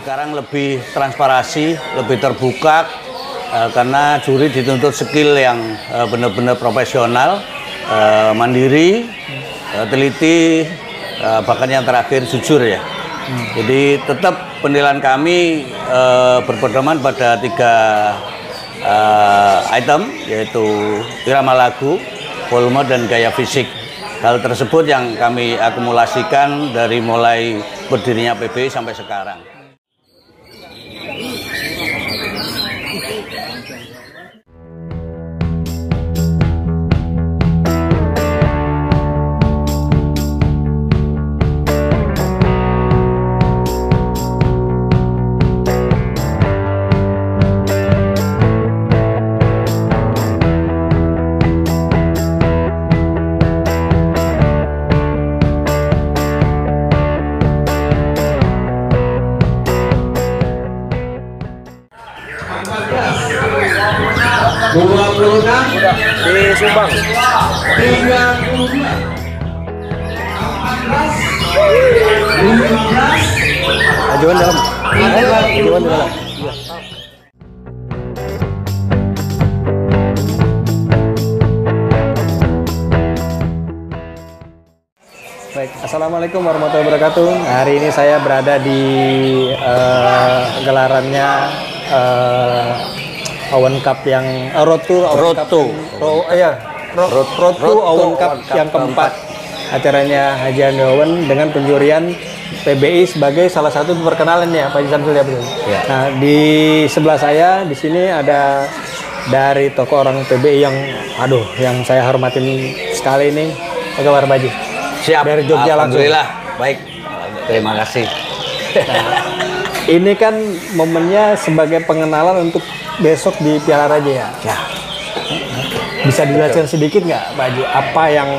sekarang lebih transparasi, lebih terbuka uh, karena juri dituntut skill yang uh, benar-benar profesional, uh, mandiri, uh, teliti, uh, bahkan yang terakhir jujur ya. Hmm. Jadi tetap penilaian kami uh, berpedoman pada tiga uh, item yaitu irama lagu, volume dan gaya fisik. Hal tersebut yang kami akumulasikan dari mulai berdirinya PB sampai sekarang. Di Subang. Ajuan dalam. Ajuan dalam. Baik, Assalamualaikum warahmatullahi wabarakatuh. Hari ini saya berada di uh, gelarannya uh, Owen Cup yang uh, Road to Road to Ro, iya, Road, Road, Road to Owen Cup yang keempat. Acaranya Haji Andi Owen dengan penjurian PBI sebagai salah satu perkenalan ya Pak Samsul ya betul. Ya. Nah di sebelah saya di sini ada dari toko orang PBI yang aduh yang saya hormatin sekali ini Apa kabar Baji? Siap. Dari Jogja langsung. Alhamdulillah. Baik. Terima kasih. Nah, ini kan momennya sebagai pengenalan untuk besok di Piala Raja ya. Ya. Bisa dijelaskan sedikit nggak, Pak Haji, apa yang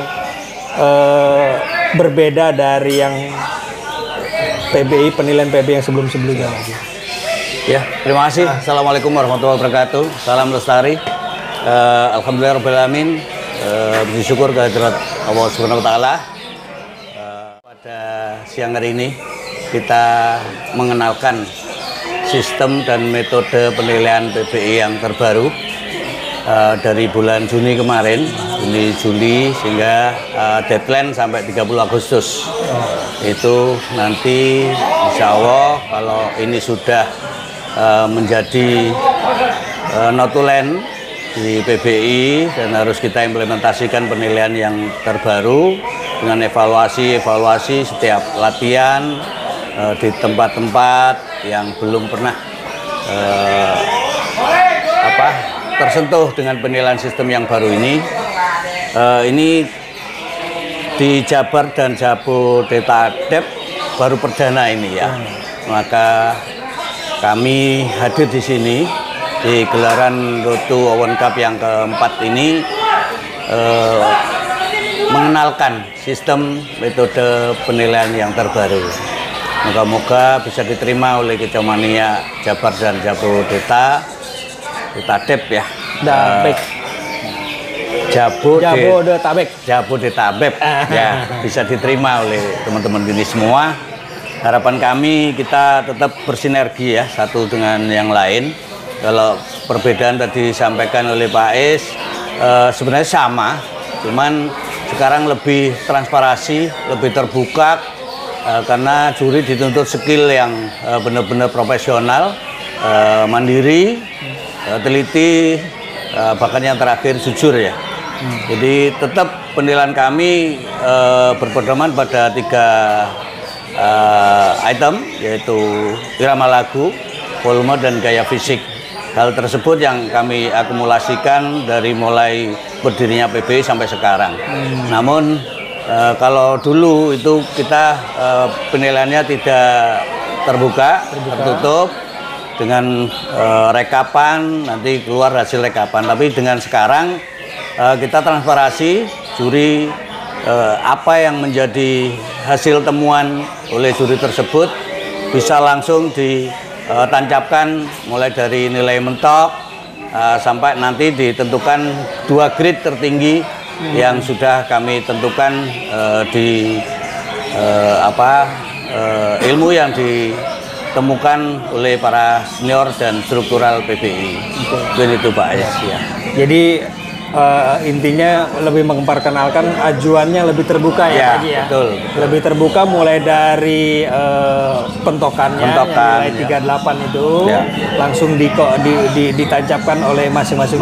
eh, berbeda dari yang PBI penilaian PBI yang sebelum-sebelumnya lagi? Ya, terima kasih. Assalamualaikum warahmatullahi wabarakatuh. Salam lestari. Uh, Alhamdulillah rabbil alamin. Uh, bersyukur kehadirat Allah Subhanahu wa taala. Uh, pada siang hari ini kita mengenalkan sistem dan metode penilaian PBI yang terbaru uh, dari bulan Juni kemarin, Juni Juli sehingga uh, deadline sampai 30 Agustus. Itu nanti insya Allah kalau ini sudah uh, menjadi uh, notulen di PBI dan harus kita implementasikan penilaian yang terbaru dengan evaluasi-evaluasi setiap latihan di tempat-tempat yang belum pernah uh, apa tersentuh dengan penilaian sistem yang baru ini. Uh, ini di Jabar dan Jabodetabek baru perdana ini ya. Maka kami hadir di sini di gelaran Rotu Owen Cup yang keempat ini eh, mengenalkan sistem metode penilaian yang terbaru. Moga-moga bisa diterima oleh Kecamania Jabar dan Jabodetabek, Detabek ya. Dabek. Jabo Jabodetabek. Jabodetabek ya bisa diterima oleh teman-teman ini semua. Harapan kami kita tetap bersinergi ya satu dengan yang lain. Kalau perbedaan tadi disampaikan oleh Pak Is eh, sebenarnya sama, cuman sekarang lebih transparasi, lebih terbuka eh, karena juri dituntut skill yang eh, benar-benar profesional, eh, mandiri, eh, teliti, eh, bahkan yang terakhir jujur ya. Jadi tetap penilaian kami eh, berpedoman pada tiga eh, item yaitu irama lagu, volume dan gaya fisik. Hal tersebut yang kami akumulasikan dari mulai berdirinya PB sampai sekarang. Namun eh, kalau dulu itu kita eh, penilaiannya tidak terbuka, tertutup dengan eh, rekapan nanti keluar hasil rekapan. Tapi dengan sekarang eh, kita transparansi juri eh, apa yang menjadi hasil temuan oleh juri tersebut bisa langsung ditancapkan mulai dari nilai mentok eh, sampai nanti ditentukan dua grade tertinggi yang sudah kami tentukan eh, di eh, apa eh, ilmu yang di ditemukan oleh para senior dan struktural PBI. Mungkin itu Pak ya. ya. Jadi eh, intinya lebih memperkenalkan ajuannya lebih terbuka ya, Ya, Pak Haji ya. betul, betul. Lebih terbuka mulai dari eh, pentokannya Pentokan, yang ya. nilai 38 itu Ya. langsung di, di, di- ditancapkan oleh masing-masing.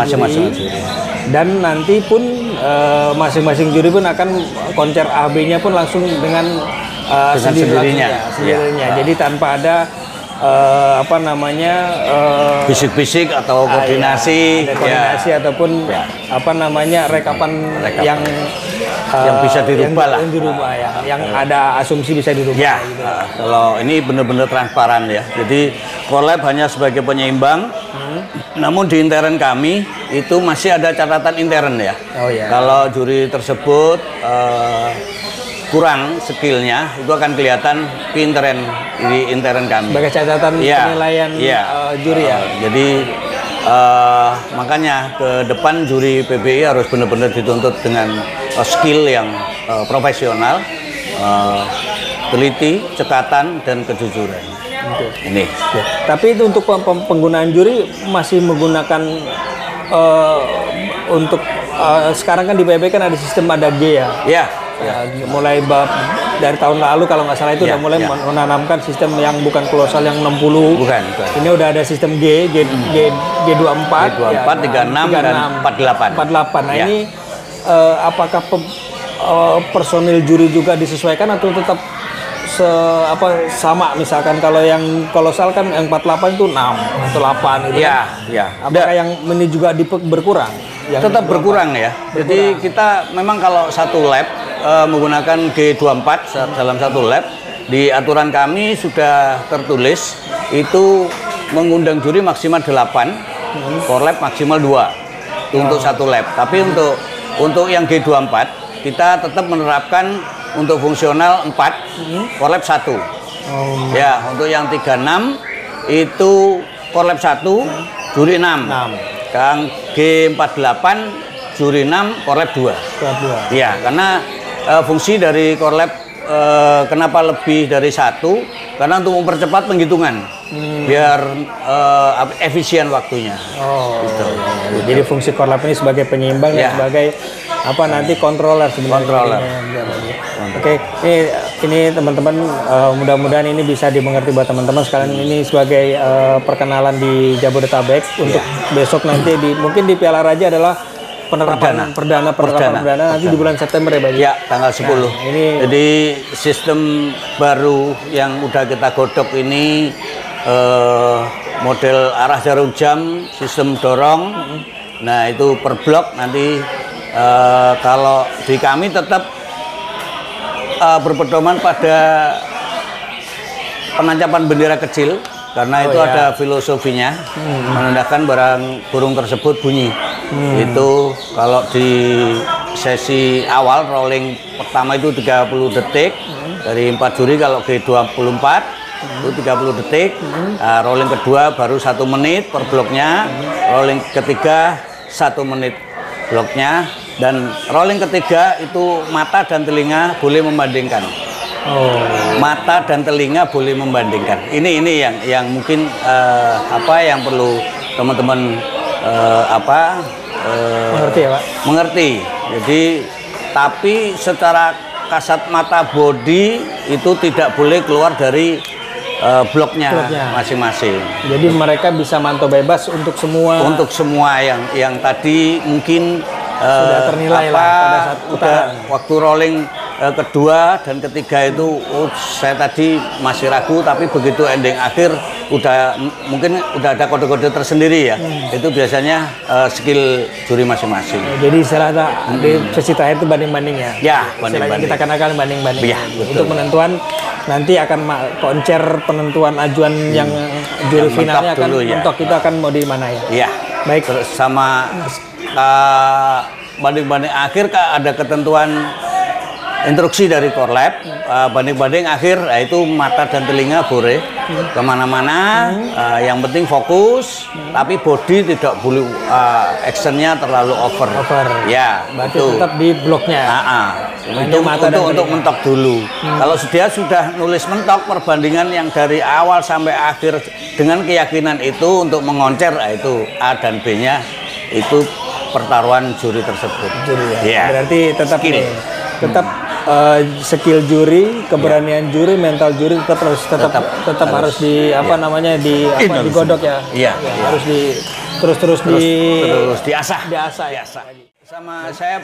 Dan nanti pun eh, masing-masing juri pun akan konser AB-nya pun langsung dengan, eh, Dengan sendiri sendirinya. langsung ya, sendirinya. Ya. Jadi tanpa ada eh, apa namanya eh, Bisik-bisik atau Ah, koordinasi, iya. Ada koordinasi ya. ataupun Ya. apa namanya rekapan, Rekapan. yang Yang eh, bisa dirubah yang, lah. yang dirubah ya yang ada asumsi bisa dirubah Ya, gitu. uh, kalau ini benar-benar transparan ya. Jadi collab hanya sebagai penyeimbang. Hmm. Namun di intern kami itu masih ada catatan intern ya. Oh, ya. Kalau juri tersebut uh, kurang skillnya, itu akan kelihatan di intern di intern kami. sebagai catatan Iya, penilaian iya. eh, juri ya Uh, jadi uh, makanya ke depan juri PBI harus benar-benar dituntut dengan uh, skill yang uh, profesional, uh, teliti, cekatan dan kejujuran. Oke. Ini. Ya. tapi itu untuk penggunaan juri masih menggunakan eh, untuk eh, sekarang kan di PB kan ada sistem ada G ya Ya. Ya, mulai bab dari tahun lalu kalau nggak salah itu Ya, udah mulai ya. menanamkan sistem yang bukan kolosal yang 60 Bukan, bukan. Ini udah ada sistem G, G, G, G24, G24, 36, dan 48. 48. Nah Ya. ini eh, apakah pem- eh, personil juri juga disesuaikan atau tetap se apa sama misalkan kalau yang kolosal kan yang 48 itu 6 atau 8 gitu. Ya, kan. ya. Apakah yang ini juga dipe- berkurang? Yang Tetap berkurang ya. Jadi kita memang kalau satu lab eh, menggunakan G24 sa- dalam satu lab di aturan kami sudah tertulis itu mengundang juri maksimal 8, core lab maksimal 2 Itu untuk satu lab. Tapi untuk untuk yang G24 kita tetap menerapkan untuk fungsional 4, core lab 1. Oh, Ya, untuk yang 36 itu core lab 1, juri 6. 6. Yang G48 juri 6, core lab 2. kelas dua. Iya, karena eh, fungsi dari core lab eh, kenapa lebih dari satu? Karena untuk mempercepat penghitungan, biar eh, apa- efisien waktunya. Oh, iya. jadi fungsi core lab ini sebagai penyeimbang Ya. dan sebagai apa nanti controller sebenarnya. Controller. jadinya. Oke, ini ini teman-teman eh, mudah-mudahan ini bisa dimengerti buat teman-teman sekalian ini sebagai eh, perkenalan di Jabodetabek untuk besok nanti di mungkin di Piala Raja adalah penerapan perdana perdana Perdana. perdana, nanti di bulan September ya, Pak. Ya, tanggal 10. ini- Jadi sistem baru yang udah kita godok ini eh, model arah jarum jam, sistem dorong. Nah, itu per blok nanti eh, kalau di kami tetap eh, berpedoman pada penancapan bendera kecil karena itu ya. ada filosofinya menandakan barang burung tersebut bunyi. Itu kalau di sesi awal rolling pertama itu 30 detik dari 4 juri kalau G24 itu 30 detik. Nah, rolling kedua baru satu menit per bloknya. Rolling ketiga satu menit bloknya dan rolling ketiga itu mata dan telinga boleh membandingkan Oh, mata dan telinga boleh membandingkan. Ini ini yang yang mungkin eh, apa yang perlu teman-teman eh, apa eh, mengerti ya, Pak? mengerti. Jadi tapi secara kasat mata body itu tidak boleh keluar dari eh, bloknya masing-masing. Jadi mereka bisa mantau bebas untuk semua Untuk semua yang yang tadi mungkin Sudah ternilai lah pada saat udah waktu rolling eh, kedua dan ketiga itu oh, saya tadi masih ragu tapi begitu ending akhir udah mungkin udah ada kode-kode tersendiri ya. Hmm. Itu biasanya eh, skill juri masing-masing. Jadi istilahnya di sesi terakhir itu banding-banding ya. Ya, banding-banding. kita kenalkan banding-banding. Iya, betul. Untuk penentuan nanti akan koncer penentuan ajuan yang juri Hmm. Yang finalnya akan dulu ya. mentok itu akan mau di mana ya. Iya. Baik. Terus sama eh, banding-banding akhir Kak, ada ketentuan instruksi dari Korlap eh, banding-banding akhir yaitu mata dan telinga boleh ke mana-mana eh, yang penting fokus tapi body tidak boleh eh, actionnya terlalu over Over. ya Berarti itu tetap di bloknya. Ah, ah. Hanya Untuk, mata untuk, untuk mentok dulu. Kalau dia sudah nulis mentok perbandingan yang dari awal sampai akhir dengan keyakinan itu untuk mengoncer ah, itu A dan B-nya itu pertaruhan juri tersebut. Juri ya. Iya. Berarti tetap Skill. nih, tetap eh, skill juri, keberanian juri, mental juri tetap harus tetap tetap, Tetap harus, harus. di apa namanya di apa harus. digodok ya. Iya, Ya, iya. Harus di terus terus, Terus, di terus diasah. diasah ya. Sama saya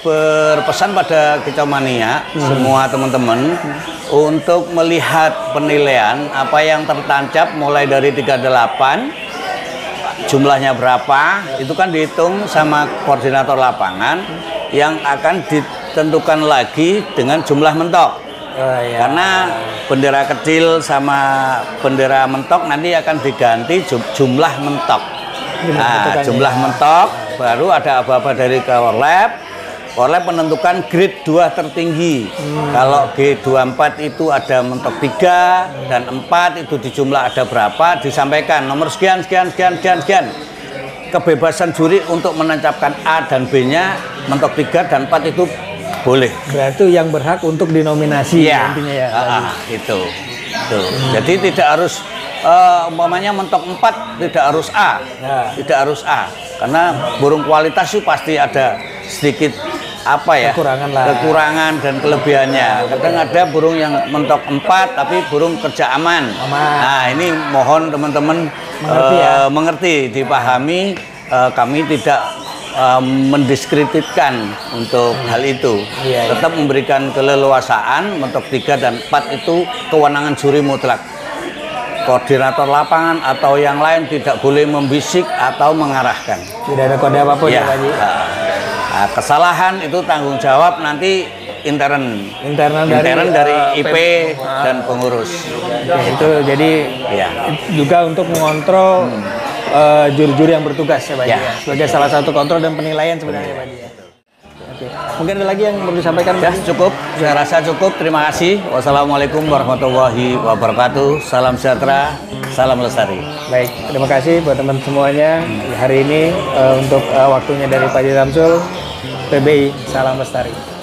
berpesan pada kicomania semua teman-teman untuk melihat penilaian apa yang tertancap mulai dari 38 jumlahnya berapa itu kan dihitung sama koordinator lapangan yang akan ditentukan lagi dengan jumlah mentok Oh, iya. karena bendera kecil sama bendera mentok nanti akan diganti ju- jumlah mentok. Jumlah Nah, jumlah mentok baru ada apa-apa dari Korlap. Korlap menentukan grade 2 tertinggi. Hmm. Kalau G24 itu ada mentok 3 dan 4 itu di jumlah ada berapa disampaikan nomor sekian sekian sekian sekian sekian. Kebebasan juri untuk menancapkan A dan B-nya mentok 3 dan 4 itu boleh. Berarti yang berhak untuk dinominasi intinya ya. Ah, ah, itu. Tuh. Jadi tidak harus eh, umpamanya mentok 4 tidak harus A. Ya. Tidak harus A. Karena burung kualitas itu pasti ada sedikit apa ya? Kekurangan lah. Kekurangan dan kelebihannya. Kadang ada burung yang mentok 4 tapi burung kerja aman. Aman. Nah, ini mohon teman-teman Mengerti ya. mengerti, dipahami eh, kami tidak eh, mendiskreditkan untuk hal itu. Iya, iya. Tetap memberikan keleluasaan mentok 3 dan 4 itu kewenangan juri mutlak. Koordinator lapangan atau yang lain tidak boleh membisik atau mengarahkan. Tidak ada kode apa pun ya, Ya, Pak Haji. Nah, kesalahan itu tanggung jawab nanti intern. Internal dari, Intern dari eh, IP Pem- dan pengurus. Ya, itu jadi Ya. juga untuk mengontrol eh, juri-juri yang bertugas ya Pak Haji, Ya. ya. Sebagai salah satu kontrol dan penilaian sebenarnya Pak Haji, ya. Oke. Mungkin ada lagi yang perlu disampaikan Ya Pak cukup, saya rasa cukup. Terima kasih. Wassalamualaikum warahmatullahi wabarakatuh. Salam sejahtera, salam lestari. Baik, terima kasih buat teman semuanya hari ini eh, untuk eh, waktunya dari Pak Haji Samsul PBI Salam Lestari.